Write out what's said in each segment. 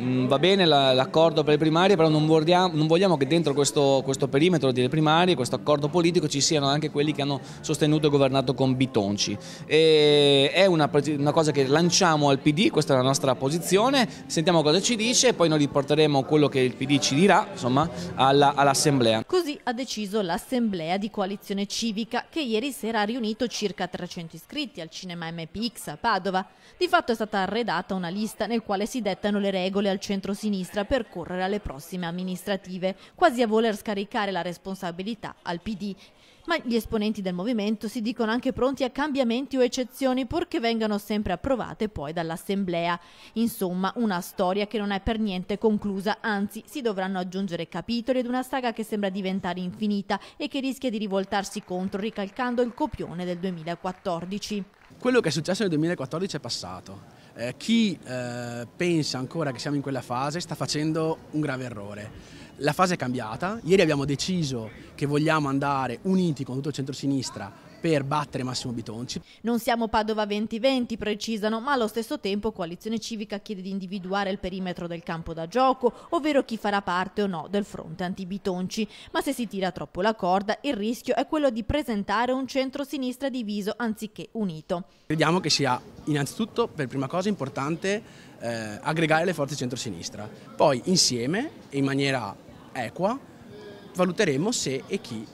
mh, va bene l'accordo per le primarie, però non vogliamo, non vogliamo che dentro questo, questo, perimetro delle primarie, questo accordo politico, ci siano anche quelli che hanno sostenuto e governato con Bitonci. E è una, una cosa che lanciamo al PD, questa è la nostra posizione, sentiamo cosa ci dice poi noi riporteremo quello che il PD ci dirà all'Assemblea. All Così ha deciso l'Assemblea di Coalizione Civica che ieri sera ha riunito circa 300 iscritti al cinema MPX a Padova. Di fatto è stata arredata una lista nel quale si dettano le regole al centro-sinistra per correre alle prossime amministrative, quasi a voler scaricare la responsabilità al PD ma gli esponenti del movimento si dicono anche pronti a cambiamenti o eccezioni purché vengano sempre approvate poi dall'Assemblea. Insomma, una storia che non è per niente conclusa, anzi si dovranno aggiungere capitoli ad una saga che sembra diventare infinita e che rischia di rivoltarsi contro ricalcando il copione del 2014. Quello che è successo nel 2014 è passato. Eh, chi eh, pensa ancora che siamo in quella fase sta facendo un grave errore. La fase è cambiata, ieri abbiamo deciso che vogliamo andare uniti con tutto il centro-sinistra per battere Massimo Bitonci. Non siamo Padova 2020, precisano, ma allo stesso tempo Coalizione Civica chiede di individuare il perimetro del campo da gioco, ovvero chi farà parte o no del fronte anti-Bitonci. Ma se si tira troppo la corda, il rischio è quello di presentare un centro-sinistra diviso anziché unito. Crediamo che sia innanzitutto, per prima cosa, importante eh, aggregare le forze centro-sinistra. Poi insieme, in maniera equa, valuteremo se e chi,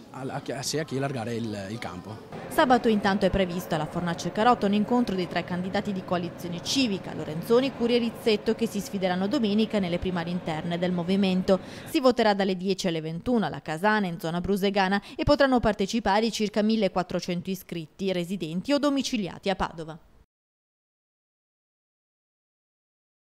se a chi allargare il, il, campo. Sabato intanto è previsto alla Fornace Carotto un incontro dei tre candidati di coalizione civica, Lorenzoni, Curia e Rizzetto, che si sfideranno domenica nelle primarie interne del movimento. Si voterà dalle 10 alle 21 alla Casana, in zona brusegana, e potranno partecipare circa 1400 iscritti, residenti o domiciliati a Padova.